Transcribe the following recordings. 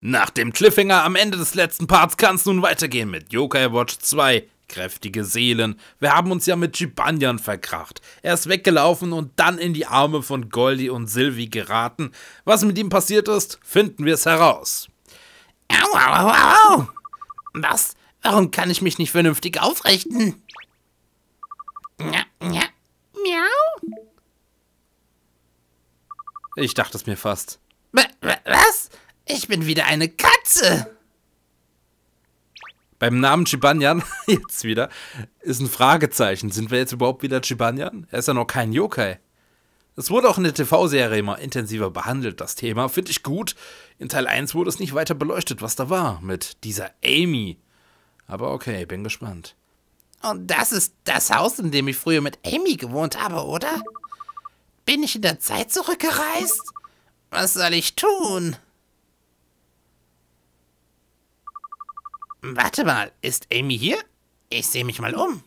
Nach dem Cliffhanger am Ende des letzten Parts kann es nun weitergehen mit Yokai Watch 2. Kräftige Seelen. Wir haben uns ja mit Jibanyan verkracht. Er ist weggelaufen und dann in die Arme von Goldie und Sylvie geraten. Was mit ihm passiert ist, finden wir es heraus. Au, au, au, au. Was? Warum kann ich mich nicht vernünftig aufrichten? Ja, ja, miau. Ich dachte es mir fast. Was? Ich bin wieder eine Katze. Beim Namen Chibanyan, jetzt wieder, ist ein Fragezeichen. Sind wir jetzt überhaupt wieder Chibanyan? Er ist ja noch kein Yokai. Es wurde auch in der TV-Serie immer intensiver behandelt, das Thema. Finde ich gut. In Teil 1 wurde es nicht weiter beleuchtet, was da war mit dieser Amy. Aber okay, bin gespannt. Und das ist das Haus, in dem ich früher mit Amy gewohnt habe, oder? Bin ich in der Zeit zurückgereist? Was soll ich tun? Warte mal, ist Amy hier? Ich sehe mich mal um.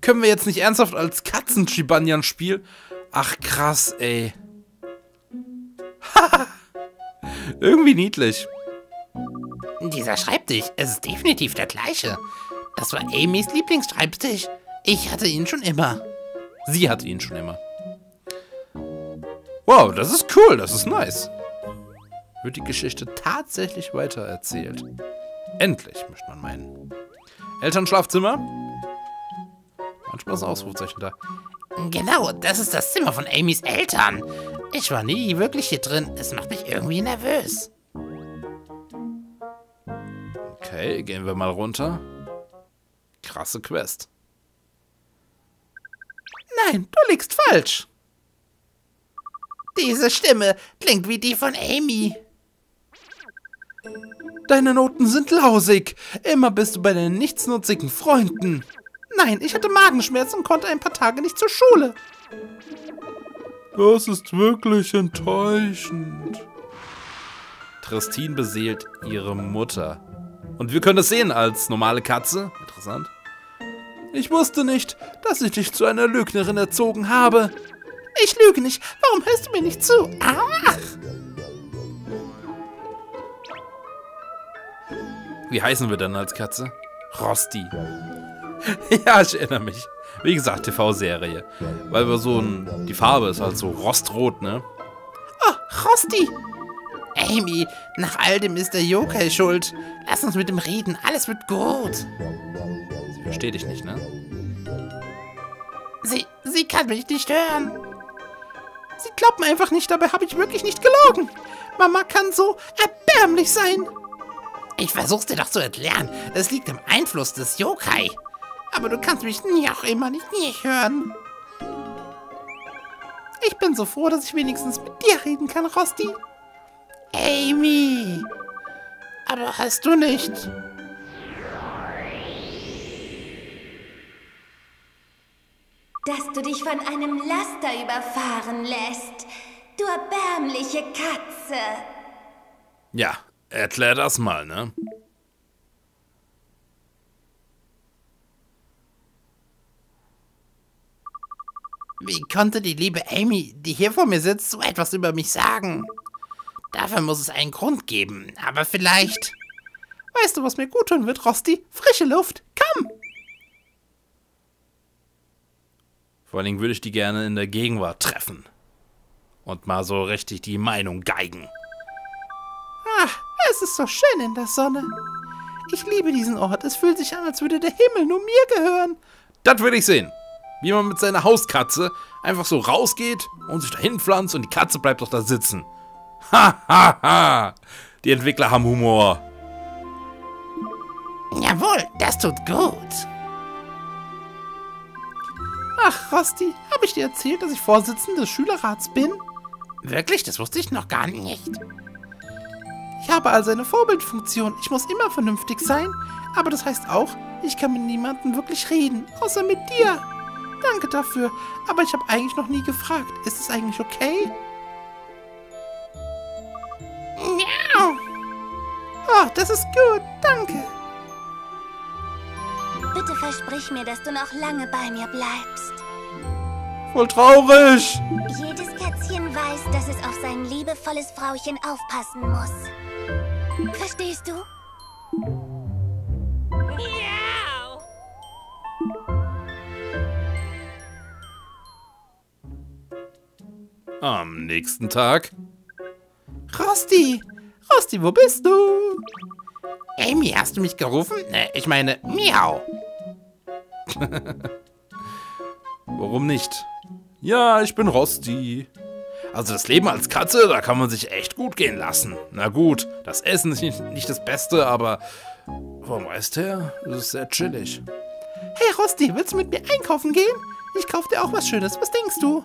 Können wir jetzt nicht ernsthaft als katzen chibanyan spielen? Ach krass, ey. Irgendwie niedlich. Dieser Schreibtisch, es ist definitiv der gleiche. Das war Amys Lieblingsschreibtisch. Ich hatte ihn schon immer. Sie hatte ihn schon immer. Wow, das ist cool, das ist nice wird die Geschichte tatsächlich weitererzählt. Endlich, möchte man meinen. Elternschlafzimmer? Manchmal ist ein Ausrufzeichen da. Genau, das ist das Zimmer von Amys Eltern. Ich war nie wirklich hier drin. Es macht mich irgendwie nervös. Okay, gehen wir mal runter. Krasse Quest. Nein, du liegst falsch. Diese Stimme klingt wie die von Amy. Deine Noten sind lausig. Immer bist du bei deinen nichtsnutzigen Freunden. Nein, ich hatte Magenschmerzen und konnte ein paar Tage nicht zur Schule. Das ist wirklich enttäuschend. Tristin beseelt ihre Mutter. Und wir können das sehen als normale Katze. Interessant. Ich wusste nicht, dass ich dich zu einer Lügnerin erzogen habe. Ich lüge nicht. Warum hörst du mir nicht zu? Ach! Wie heißen wir denn als Katze? Rosti. ja, ich erinnere mich. Wie gesagt, TV-Serie. Weil wir so ein. Die Farbe ist halt so rostrot, ne? Oh, Rosti! Amy, nach all dem ist der Yokai schuld. Lass uns mit dem reden, alles wird gut. Sie versteht dich nicht, ne? Sie, sie kann mich nicht hören. Sie glaubt mir einfach nicht, dabei habe ich wirklich nicht gelogen. Mama kann so erbärmlich sein. Ich versuch's dir doch zu erklären. Es liegt im Einfluss des Yokai. Aber du kannst mich nie auch immer nicht, nicht hören. Ich bin so froh, dass ich wenigstens mit dir reden kann, Rosti. Amy. Aber hast du nicht. Dass du dich von einem Laster überfahren lässt. Du erbärmliche Katze. Ja, Erklär das mal, ne? Wie konnte die liebe Amy, die hier vor mir sitzt, so etwas über mich sagen? Dafür muss es einen Grund geben, aber vielleicht... Weißt du, was mir gut tun wird, Rosti? Frische Luft, komm! Vor allen Dingen würde ich die gerne in der Gegenwart treffen. Und mal so richtig die Meinung geigen. Es ist so schön in der Sonne. Ich liebe diesen Ort. Es fühlt sich an, als würde der Himmel nur mir gehören. Das will ich sehen. Wie man mit seiner Hauskatze einfach so rausgeht und sich dahin pflanzt und die Katze bleibt doch da sitzen. Ha, ha, ha. Die Entwickler haben Humor. Jawohl, das tut gut. Ach, Rosti, habe ich dir erzählt, dass ich Vorsitzende des Schülerrats bin? Wirklich? Das wusste ich noch gar nicht. Ich habe also eine Vorbildfunktion. Ich muss immer vernünftig sein. Aber das heißt auch, ich kann mit niemandem wirklich reden. Außer mit dir. Danke dafür. Aber ich habe eigentlich noch nie gefragt. Ist es eigentlich okay? Miau. Oh, das ist gut. Danke. Bitte versprich mir, dass du noch lange bei mir bleibst. Voll traurig. Jedes Kätzchen Kätzchen weiß, dass es auf sein liebevolles Frauchen aufpassen muss. Verstehst du? Am nächsten Tag. Rosti! Rosti, wo bist du? Amy, hast du mich gerufen? Äh, ich meine, miau. Warum nicht? Ja, ich bin Rosti. Also das Leben als Katze, da kann man sich echt gut gehen lassen. Na gut, das Essen ist nicht, nicht das Beste, aber vom Rest her ist es sehr chillig. Hey Rosti, willst du mit mir einkaufen gehen? Ich kauf dir auch was Schönes. Was denkst du?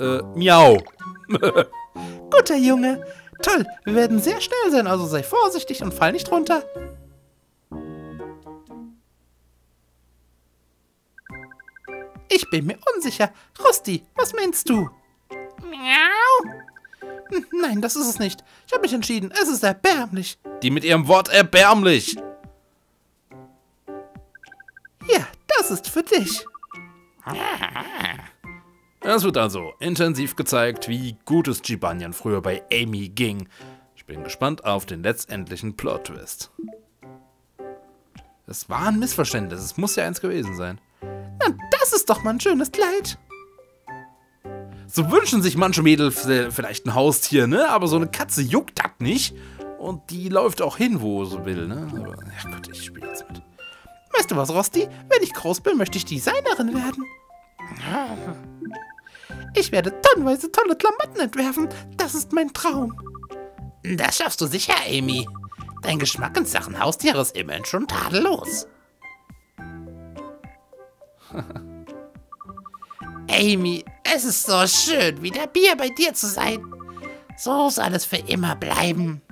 Äh, miau. Guter Junge. Toll, wir werden sehr schnell sein, also sei vorsichtig und fall nicht runter. Ich bin mir unsicher. Rosti, was meinst du? Miau. Nein, das ist es nicht. Ich habe mich entschieden. Es ist erbärmlich. Die mit ihrem Wort erbärmlich. Ja, das ist für dich. Es wird also intensiv gezeigt, wie gut es Jibanyan früher bei Amy ging. Ich bin gespannt auf den letztendlichen Plot-Twist. Es war ein Missverständnis. Es muss ja eins gewesen sein. Na, das ist doch mal ein schönes Kleid. So wünschen sich manche Mädels äh, vielleicht ein Haustier, ne? Aber so eine Katze juckt das nicht. Und die läuft auch hin, wo sie will, ne? Aber, ja Gott, ich spiele jetzt mit. Weißt du was, Rosti? Wenn ich groß bin, möchte ich Designerin werden. Ich werde tonnenweise tolle Klamotten entwerfen. Das ist mein Traum. Das schaffst du sicher, Amy. Dein Geschmack in Sachen Haustiere ist immerhin schon tadellos. Amy, es ist so schön, wieder Bier bei dir zu sein. So soll es für immer bleiben.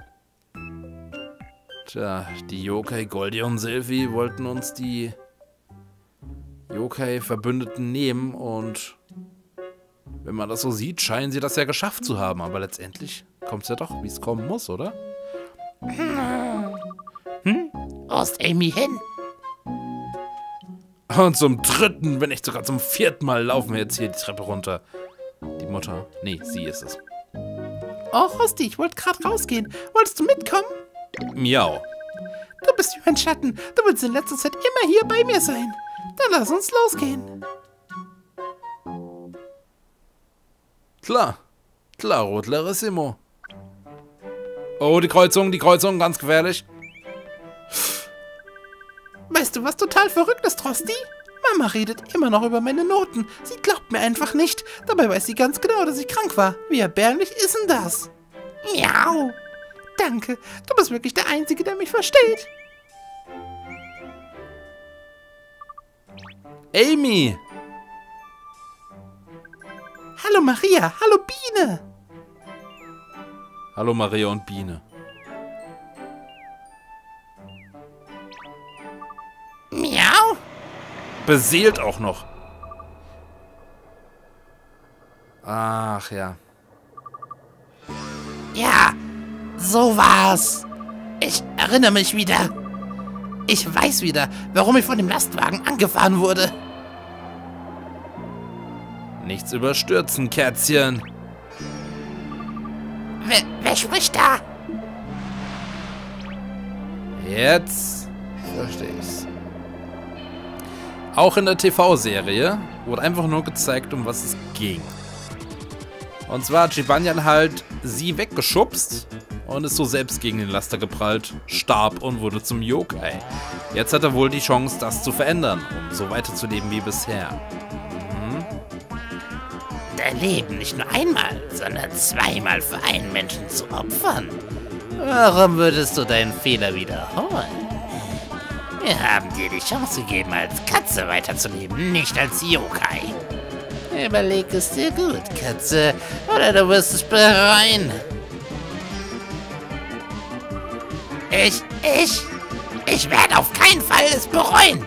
Tja, die Yokai Goldie und Sylvie wollten uns die Yokai-Verbündeten nehmen und wenn man das so sieht, scheinen sie das ja geschafft zu haben. Aber letztendlich kommt es ja doch, wie es kommen muss, oder? Wo ist Amy hin? Und zum dritten, wenn nicht sogar zum vierten Mal laufen wir jetzt hier die Treppe runter. Die Mutter. Nee, sie ist es. Oh, Rosti, ich wollte gerade rausgehen. Wolltest du mitkommen? Miau. Du bist wie mein Schatten. Du willst in letzter Zeit immer hier bei mir sein. Dann lass uns losgehen. Klar. Klaro, clarissimo. Oh, die Kreuzung, die Kreuzung, ganz gefährlich. Weißt du, was total verrückt ist, Rosti? Mama redet immer noch über meine Noten. Sie glaubt mir einfach nicht. Dabei weiß sie ganz genau, dass ich krank war. Wie erbärmlich ist denn das? Miau. Danke. Du bist wirklich der Einzige, der mich versteht. Amy! Hallo Maria. Hallo Biene. Hallo Maria und Biene. Beseelt auch noch. Ach ja. Ja, so war's. Ich erinnere mich wieder. Ich weiß wieder, warum ich von dem Lastwagen angefahren wurde. Nichts überstürzen, Kätzchen. Wer, wer spricht da? Jetzt verstehe ich's. Auch in der TV-Serie wurde einfach nur gezeigt, um was es ging. Und zwar hat Jibanyan halt sie weggeschubst und ist so selbst gegen den Laster geprallt, starb und wurde zum Yokai. Jetzt hat er wohl die Chance, das zu verändern, um so weiterzuleben wie bisher. Dein Leben nicht nur einmal, sondern zweimal für einen Menschen zu opfern. Warum würdest du deinen Fehler wiederholen? Wir haben dir die Chance gegeben, als Katze weiterzuleben, nicht als Yokai. Überleg es dir gut, Katze, oder du wirst es bereuen. Ich, ich, ich werde auf keinen Fall es bereuen.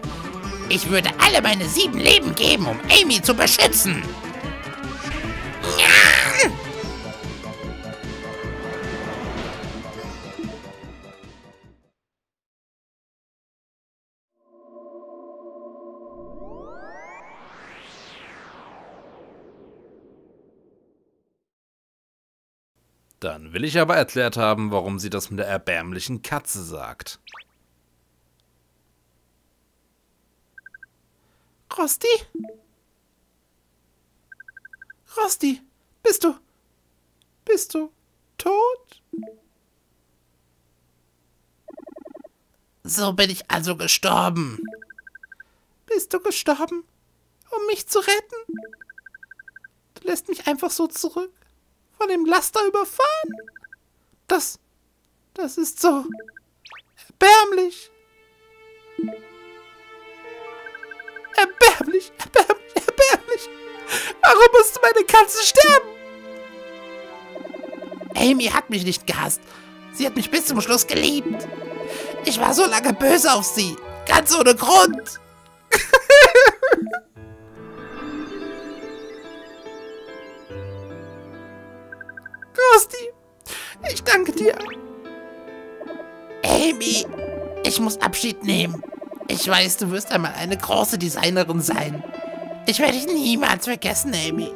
Ich würde alle meine sieben Leben geben, um Amy zu beschützen. Dann will ich aber erklärt haben, warum sie das mit der erbärmlichen Katze sagt. Rosti? Rosti, bist du. Bist du tot? So bin ich also gestorben. Bist du gestorben, um mich zu retten? Du lässt mich einfach so zurück, von dem Laster überfahren? Das, das ist so erbärmlich. Erbärmlich, erbärmlich, erbärmlich. Warum musste meine Katze sterben? Amy hat mich nicht gehasst. Sie hat mich bis zum Schluss geliebt. Ich war so lange böse auf sie. Ganz ohne Grund. Rusty, ich danke dir. Amy, ich muss Abschied nehmen. Ich weiß, du wirst einmal eine große Designerin sein. Ich werde dich niemals vergessen, Amy.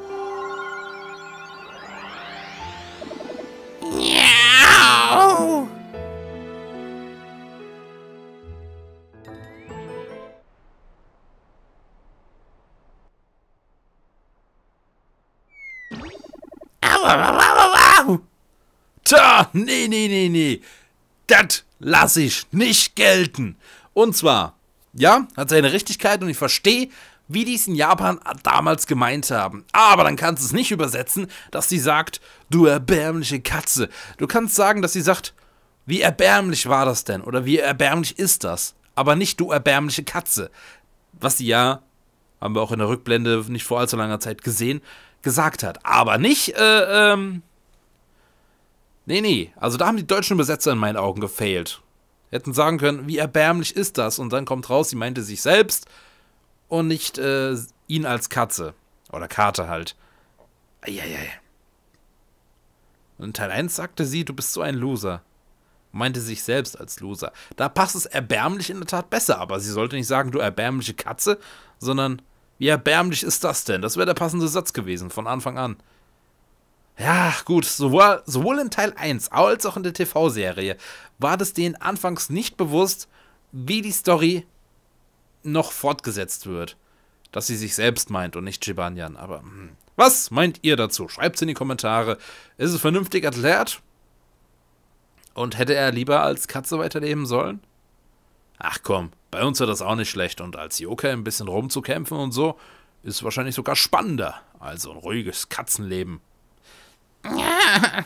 Nee, nee, nee, nee. Das lasse ich nicht gelten. Und zwar, ja, hat seine Richtigkeit und ich verstehe, wie die es in Japan damals gemeint haben. Aber dann kannst du es nicht übersetzen, dass sie sagt, du erbärmliche Katze. Du kannst sagen, dass sie sagt, wie erbärmlich war das denn? Oder wie erbärmlich ist das? Aber nicht du erbärmliche Katze. Was sie ja, haben wir auch in der Rückblende nicht vor allzu langer Zeit gesehen, gesagt hat. Aber nicht, äh, ähm. Nee, nee. Also da haben die deutschen Übersetzer in meinen Augen gefailt. Hätten sagen können, wie erbärmlich ist das? Und dann kommt raus, sie meinte sich selbst und nicht äh, ihn als Katze. Oder Karte halt. Eieiei. Und in Teil 1 sagte sie, du bist so ein Loser. Meinte sich selbst als Loser. Da passt es erbärmlich in der Tat besser, aber sie sollte nicht sagen, du erbärmliche Katze, sondern wie erbärmlich ist das denn? Das wäre der passende Satz gewesen, von Anfang an. Ja, gut, sowohl, sowohl in Teil 1 als auch in der TV-Serie war das denen anfangs nicht bewusst, wie die Story noch fortgesetzt wird. Dass sie sich selbst meint und nicht Jibanyan. Aber hm. was meint ihr dazu? Schreibt es in die Kommentare. Ist es vernünftig erklärt? Und hätte er lieber als Katze weiterleben sollen? Ach komm, bei uns wäre das auch nicht schlecht. Und als Joker ein bisschen rumzukämpfen und so, ist wahrscheinlich sogar spannender als so ein ruhiges Katzenleben.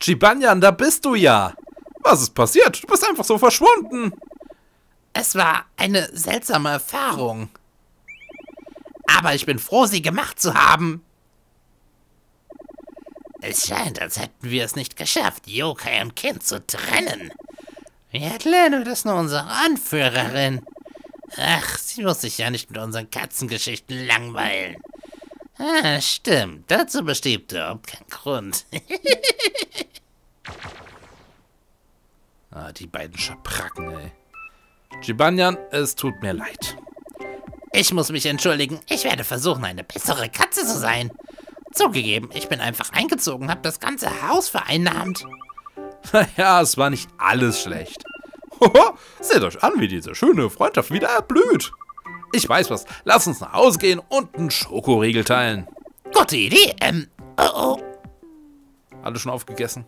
Chibanyan, da bist du ja. Was ist passiert? Du bist einfach so verschwunden. Es war eine seltsame Erfahrung. Aber ich bin froh, sie gemacht zu haben. Es scheint, als hätten wir es nicht geschafft, Yokai und Kind zu trennen. Wie erklären wir das nur unserer Anführerin? Ach, sie muss sich ja nicht mit unseren Katzengeschichten langweilen. Ah, stimmt. Dazu besteht überhaupt kein Grund. ah, die beiden Schabracken, ey. Jibanyan, es tut mir leid. Ich muss mich entschuldigen. Ich werde versuchen, eine bessere Katze zu sein. Zugegeben, ich bin einfach eingezogen, habe das ganze Haus vereinnahmt. Naja, es war nicht alles schlecht. Hoho, seht euch an, wie diese schöne Freundschaft wieder erblüht. Ich weiß was. Lass uns nach Hause gehen und einen Schokoriegel teilen. Gute Idee. Ähm, oh oh. Alle schon aufgegessen?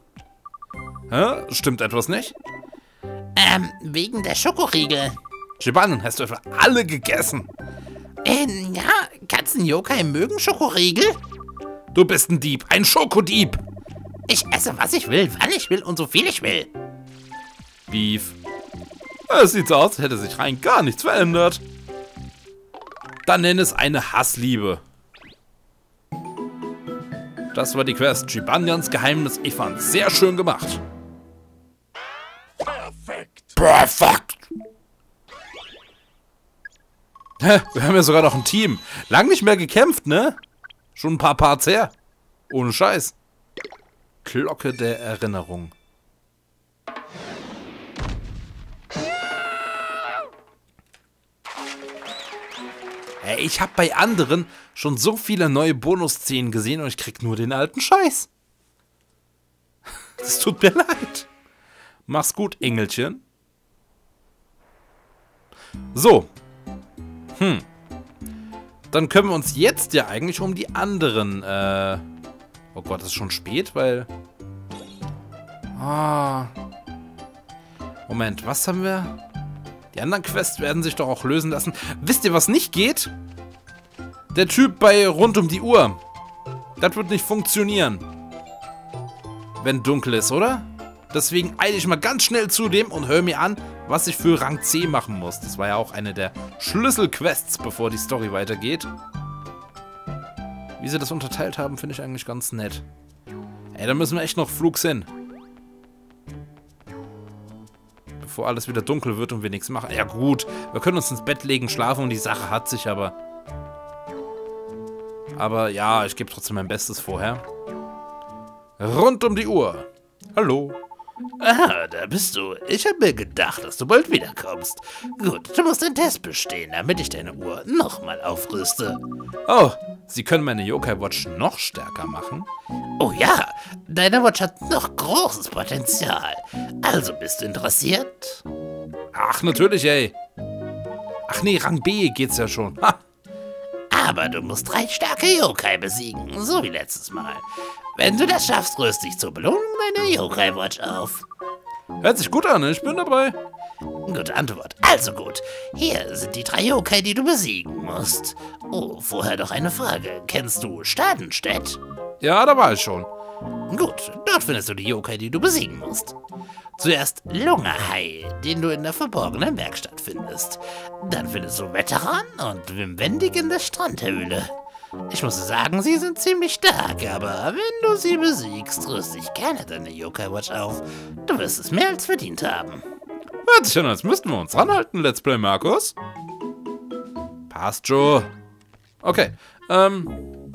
Hä? Stimmt etwas nicht? Ähm, wegen der Schokoriegel. Shibanen, hast du etwa alle gegessen? Ähm, ja, Katzen-Yokai mögen Schokoriegel. Du bist ein Dieb, ein Schokodieb. Ich esse, was ich will, wann ich will und so viel ich will. Beef. Es sieht so aus, als hätte sich rein gar nichts verändert. Dann nenn es eine Hassliebe. Das war die Quest Chibanyans Geheimnis. Ich fand sehr schön gemacht. Perfekt. Perfekt. Hä, wir haben ja sogar noch ein Team. Lang nicht mehr gekämpft, ne? Schon ein paar Parts her. Ohne Scheiß. Glocke der Erinnerung. Ey, ich habe bei anderen schon so viele neue Bonusszenen gesehen und ich krieg nur den alten Scheiß. Es tut mir leid. Mach's gut, Engelchen. So. Hm. Dann können wir uns jetzt ja eigentlich um die anderen, äh... Oh Gott, es ist schon spät, weil... Ah... Moment, was haben wir? Die anderen Quests werden sich doch auch lösen lassen. Wisst ihr, was nicht geht? Der Typ bei rund um die Uhr. Das wird nicht funktionieren. Wenn dunkel ist, oder? Deswegen eile ich mal ganz schnell zu dem und höre mir an, was ich für Rang C machen muss. Das war ja auch eine der Schlüsselquests, bevor die Story weitergeht. Wie sie das unterteilt haben, finde ich eigentlich ganz nett. Ey, da müssen wir echt noch flugs hin. Bevor alles wieder dunkel wird und wir nichts machen. Ja gut, wir können uns ins Bett legen, schlafen und die Sache hat sich aber. Aber ja, ich gebe trotzdem mein Bestes vorher. Rund um die Uhr. Hallo. Ah, da bist du. Ich habe mir gedacht, dass du bald wiederkommst. Gut, du musst den Test bestehen, damit ich deine Uhr nochmal aufrüste. Oh, Sie können meine Yokai Watch noch stärker machen? Oh ja, deine Watch hat noch großes Potenzial. Also bist du interessiert? Ach, natürlich, ey. Ach nee, Rang B geht's ja schon. Ha. Aber du musst drei starke Yokai besiegen, so wie letztes Mal. Wenn du das schaffst, rüste ich zur Belohnung deine Yokai-Watch auf. Hört sich gut an, ich bin dabei. Gute Antwort. Also gut. Hier sind die drei Yokai, die du besiegen musst. Oh, vorher noch eine Frage. Kennst du Stadenstedt? Ja, da war ich schon. Gut, dort findest du die Yokai, die du besiegen musst. Zuerst Lungerhai, den du in der verborgenen Werkstatt findest. Dann findest du Veteran und Wimwendig in der Strandhöhle. Ich muss sagen, sie sind ziemlich stark, aber wenn du sie besiegst, rüste ich gerne deine Yokai-Watch auf. Du wirst es mehr als verdient haben. Hört sich an, als müssten wir uns ranhalten, Let's Play Markus. Passt, Joe. Okay, ähm...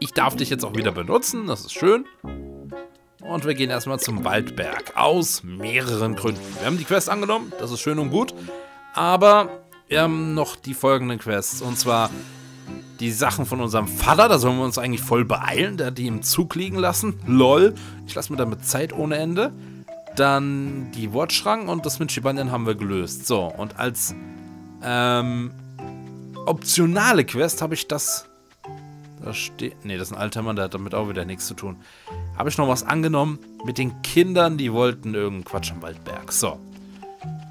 Ich darf dich jetzt auch wieder benutzen, das ist schön. Und wir gehen erstmal zum Waldberg. Aus mehreren Gründen. Wir haben die Quest angenommen, das ist schön und gut. Aber wir haben noch die folgenden Quests. Und zwar die Sachen von unserem Vater. Da sollen wir uns eigentlich voll beeilen. Der hat die im Zug liegen lassen. Lol. Ich lasse mir damit Zeit ohne Ende. Dann die Watchschrank und das mit Shibanyan haben wir gelöst. So, und als ähm, optionale Quest habe ich das... Da steht... Ne, das ist ein alter Mann, der hat damit auch wieder nichts zu tun. Habe ich noch was angenommen mit den Kindern, die wollten irgendeinen Quatsch am Waldberg. So.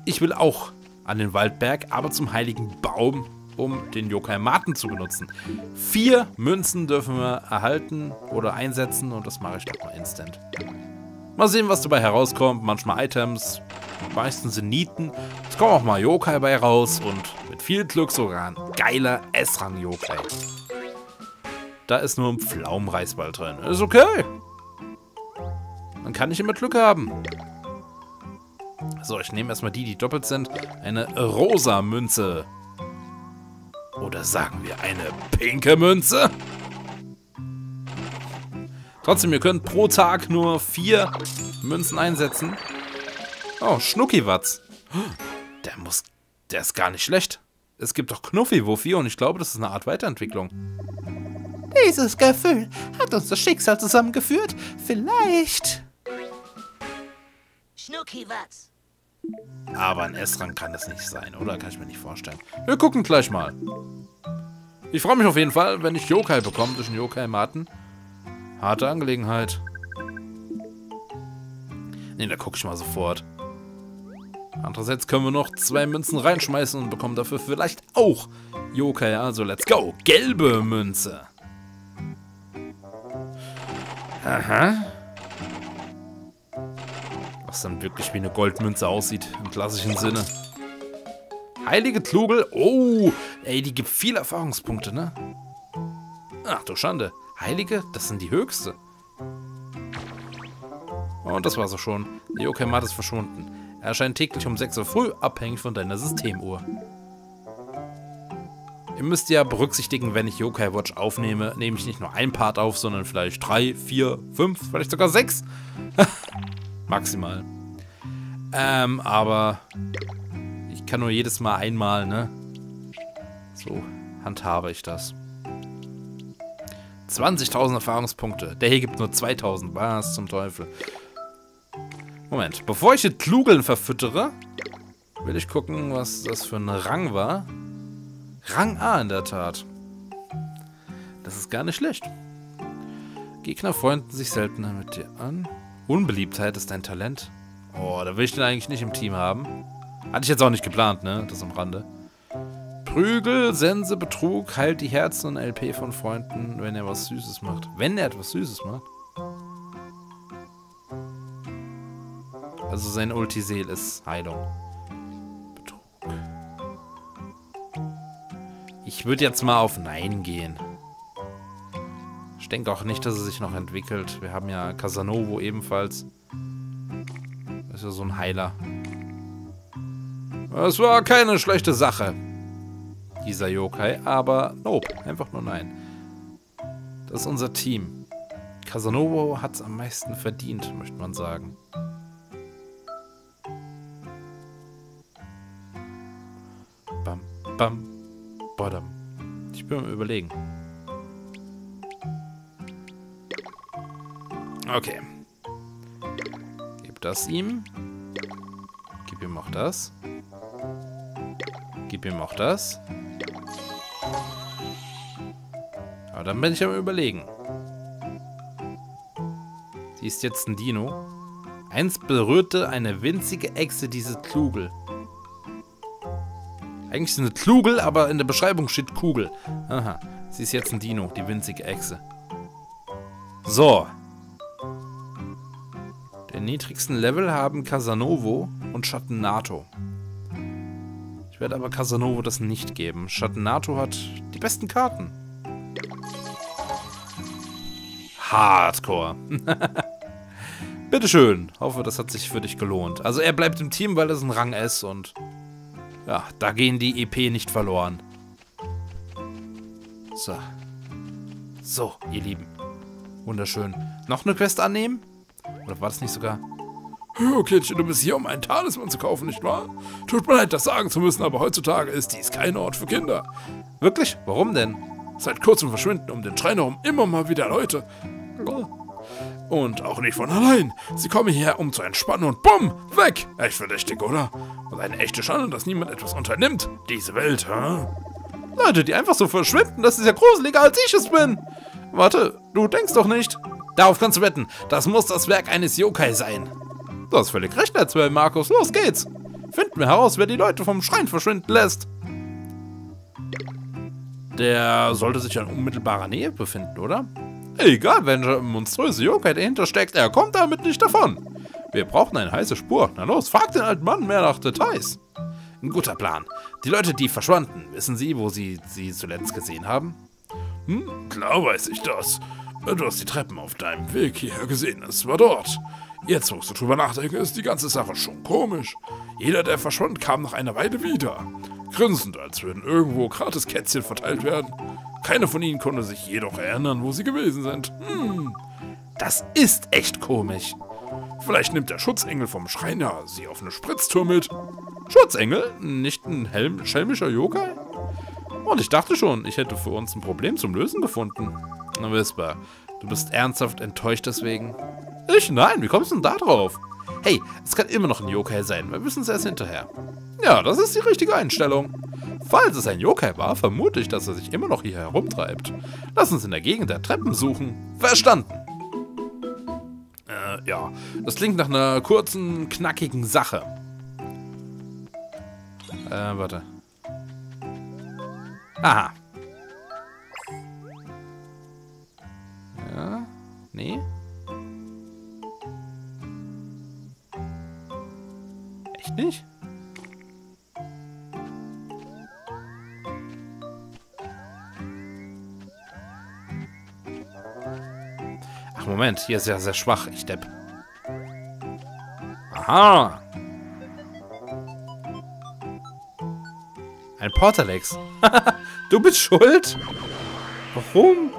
Ich will auch an den Waldberg, aber zum heiligen Baum, um den Yokai Maten zu benutzen. Vier Münzen dürfen wir erhalten oder einsetzen und das mache ich doch mal instant. Mal sehen, was dabei herauskommt. Manchmal Items, meistens sind Nieten. Es kommen auch mal Yokai bei raus und mit viel Glück sogar ein geiler S-Rang-Yokai. Da ist nur ein Pflaumenreisball drin. Ist okay. Dann kann ich immer Glück haben. So, ich nehme erstmal die, die doppelt sind. Eine rosa Münze. Oder sagen wir eine pinke Münze? Trotzdem, ihr könnt pro Tag nur vier Münzen einsetzen. Oh, Schnuckiwatz. Der muss... Der ist gar nicht schlecht. Es gibt doch Knuffi-Wuffi und ich glaube, das ist eine Art Weiterentwicklung. Dieses Gefühl hat uns das Schicksal zusammengeführt. Vielleicht... Schnuckiwatz. Aber ein S-Rang kann es nicht sein, oder? Kann ich mir nicht vorstellen. Wir gucken gleich mal. Ich freue mich auf jeden Fall, wenn ich Yokai bekomme durch den Yokai-Maten. Harte Angelegenheit. Ne, da gucke ich mal sofort. Andererseits können wir noch zwei Münzen reinschmeißen und bekommen dafür vielleicht auch Yokai. Also, let's go. Gelbe Münze. Aha. Was dann wirklich wie eine Goldmünze aussieht, im klassischen Sinne. Heilige Klugel. Oh, ey, die gibt viele Erfahrungspunkte, ne? Ach du Schande. Heilige, das sind die höchste. Und das war's auch schon. Der Yokai-Mat ist verschwunden. Er erscheint täglich um 6 Uhr früh, abhängig von deiner Systemuhr. Ihr müsst ja berücksichtigen, wenn ich Yokai Watch aufnehme, nehme ich nicht nur ein Part auf, sondern vielleicht drei, vier, fünf, vielleicht sogar sechs. Maximal. Ähm, aber ich kann nur jedes Mal einmal, ne? So, handhabe ich das? 20.000 Erfahrungspunkte. Der hier gibt nur 2.000. Was zum Teufel? Moment. Bevor ich die Klugeln verfüttere, will ich gucken, was das für ein Rang war. Rang A in der Tat. Das ist gar nicht schlecht. Gegner freunden sich seltener mit dir an. Unbeliebtheit ist dein Talent. Oh, da will ich den eigentlich nicht im Team haben. Hatte ich jetzt auch nicht geplant, ne? Das am Rande. Prügel, Sense, Betrug, heilt die Herzen und LP von Freunden, wenn er was Süßes macht. Wenn er etwas Süßes macht. Also sein Ultiseel ist Heilung. Betrug. Ich würde jetzt mal auf Nein gehen. Ich denke auch nicht, dass es sich noch entwickelt. Wir haben ja Casanovo ebenfalls. Das ist ja so ein Heiler. Es war keine schlechte Sache dieser Yokai, aber nope, einfach nur nein. Das ist unser Team. Casanova hat es am meisten verdient, möchte man sagen. Bam, bam, bodam. Ich bin mal überlegen. Okay. Gib das ihm. Gib ihm auch das. Gib ihm auch das. Aber dann bin ich am überlegen. Sie ist jetzt ein Dino. Eins berührte eine winzige Echse diese Kugel. Eigentlich ist eine Klugel, aber in der Beschreibung steht Kugel. Aha. Sie ist jetzt ein Dino, die winzige Echse. So. Den niedrigsten Level haben Casanovo und Schattenato. Ich werde aber Casanovo das nicht geben. Schattenato hat die besten Karten. Hardcore. Bitteschön. Hoffe, das hat sich für dich gelohnt. Also er bleibt im Team, weil ist ein Rang S und ja, da gehen die EP nicht verloren. So. So, ihr Lieben. Wunderschön. Noch eine Quest annehmen? Oder war das nicht sogar... Oh, Kindchen, du bist hier, um einen Talisman zu kaufen, nicht wahr? Tut mir leid, das sagen zu müssen, aber heutzutage ist dies kein Ort für Kinder. Wirklich? Warum denn? Seit kurzem verschwinden um den Schrein herum immer mal wieder Leute. Und auch nicht von allein. Sie kommen hierher, um zu entspannen und bumm, weg. Echt verdächtig, oder? Und eine echte Schande, dass niemand etwas unternimmt. Diese Welt, hä? Leute, die einfach so verschwinden, das ist ja gruseliger, als ich es bin. Warte, du denkst doch nicht. Darauf kannst du wetten, das muss das Werk eines Yokai sein. Du hast völlig recht, Netzwell, Markus. Los geht's. Finden wir heraus, wer die Leute vom Schrein verschwinden lässt. Der sollte sich in unmittelbarer Nähe befinden, oder? Egal, wenn der monströse Yokai dahinter steckt, er kommt damit nicht davon. Wir brauchen eine heiße Spur. Na los, frag den alten Mann mehr nach Details. Ein guter Plan. Die Leute, die verschwanden, wissen Sie, wo Sie sie zuletzt gesehen haben? Hm, klar weiß ich das. Du hast die Treppen auf deinem Weg hierher gesehen. Es war dort. Jetzt, wo so drüber nachdenke, ist die ganze Sache schon komisch. Jeder, der verschwand, kam nach einer Weile wieder. Grinsend, als würden irgendwo gratis Kätzchen verteilt werden. Keiner von ihnen konnte sich jedoch erinnern, wo sie gewesen sind. Hm, das ist echt komisch. Vielleicht nimmt der Schutzengel vom Schrein ja sie auf eine Spritztour mit. Schutzengel? Nicht ein Helm schelmischer Yokai? Und ich dachte schon, ich hätte für uns ein Problem zum Lösen gefunden. Na, Whisper, du bist ernsthaft enttäuscht deswegen? Ich? Nein, wie kommst du denn da drauf? Hey, es kann immer noch ein Yokai sein, wir wissen es erst hinterher. Ja, das ist die richtige Einstellung. Falls es ein Yokai war, vermute ich, dass er sich immer noch hier herumtreibt. Lass uns in der Gegend der Treppen suchen. Verstanden. Äh, ja. Das klingt nach einer kurzen, knackigen Sache. Äh, warte. Aha. Ja. Nee. Echt nicht? Ach, Moment. Hier ist ja sehr schwach. Ich depp. Aha. Ein Portalex. du bist schuld? Warum?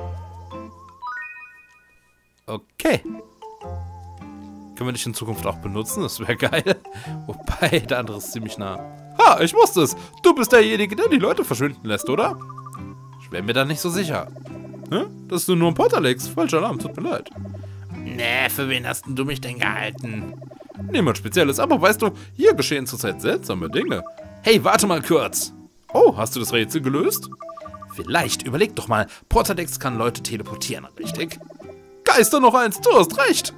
Okay. Können wir dich in Zukunft auch benutzen? Das wäre geil. Wobei, der andere ist ziemlich nah. Ha, ich wusste es. Du bist derjenige, der die Leute verschwinden lässt, oder? wäre mir da nicht so sicher. Hä? Das ist nur ein Portalex. Falscher Alarm, tut mir leid. Nee, für wen hast denn du mich denn gehalten? Niemand Spezielles, aber weißt du, hier geschehen zurzeit seltsame Dinge. Hey, warte mal kurz. Oh, hast du das Rätsel gelöst? Vielleicht, überleg doch mal. Portalex kann Leute teleportieren, richtig? Geister noch eins, du hast recht.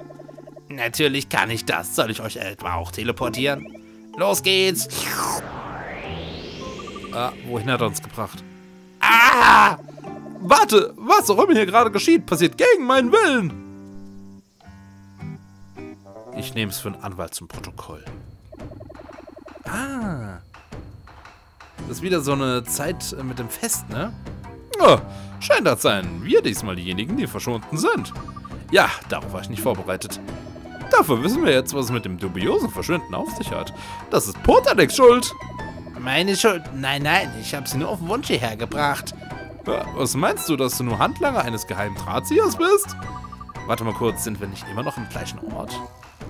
Natürlich kann ich das. Soll ich euch etwa auch teleportieren? Los geht's! Ah, wohin hat er uns gebracht? Ah! Warte, was auch immer hier gerade geschieht, passiert gegen meinen Willen. Ich nehme es für einen Anwalt zum Protokoll. Ah. Das ist wieder so eine Zeit mit dem Fest, ne? Ja, scheint das sein. Wir diesmal diejenigen, die verschwunden sind. Ja, darauf war ich nicht vorbereitet. Dafür wissen wir jetzt, was es mit dem dubiosen Verschwinden auf sich hat. Das ist Portalex schuld. Meine Schuld? Nein, nein, ich habe sie nur auf Wunsch hierher gebracht. Ja, was meinst du, dass du nur Handlanger eines geheimen Drahtziehers bist? Warte mal kurz, sind wir nicht immer noch im gleichen Ort?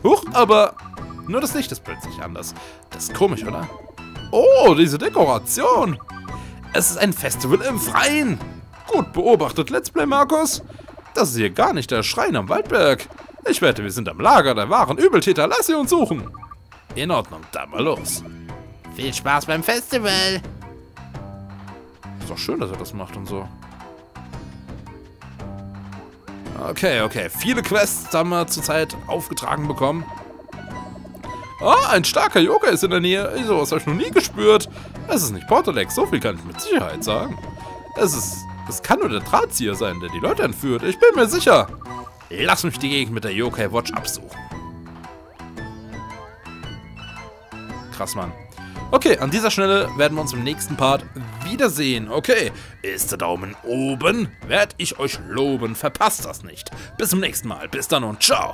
Huch, aber nur das Licht ist plötzlich anders. Das ist komisch, oder? Oh, diese Dekoration. Es ist ein Festival im Freien. Gut beobachtet, Let's Play, Markus. Das ist hier gar nicht der Schrein am Waldberg. Ich wette, wir sind am Lager der wahren Übeltäter. Lass sie uns suchen. In Ordnung, dann mal los. Viel Spaß beim Festival. Ist doch schön, dass er das macht und so. Okay, okay. Viele Quests haben wir zurzeit aufgetragen bekommen. Ah, ein starker Joker ist in der Nähe. Sowas habe ich noch nie gespürt. Es ist nicht Portalex, so viel kann ich mit Sicherheit sagen. Es ist... Es kann nur der Drahtzieher sein, der die Leute entführt. Ich bin mir sicher. Lass mich die Gegend mit der Yokai Watch absuchen. Krass, Mann. Okay, an dieser Stelle werden wir uns im nächsten Part wiedersehen. Okay, ist der Daumen oben? Werd ich euch loben. Verpasst das nicht. Bis zum nächsten Mal. Bis dann und ciao.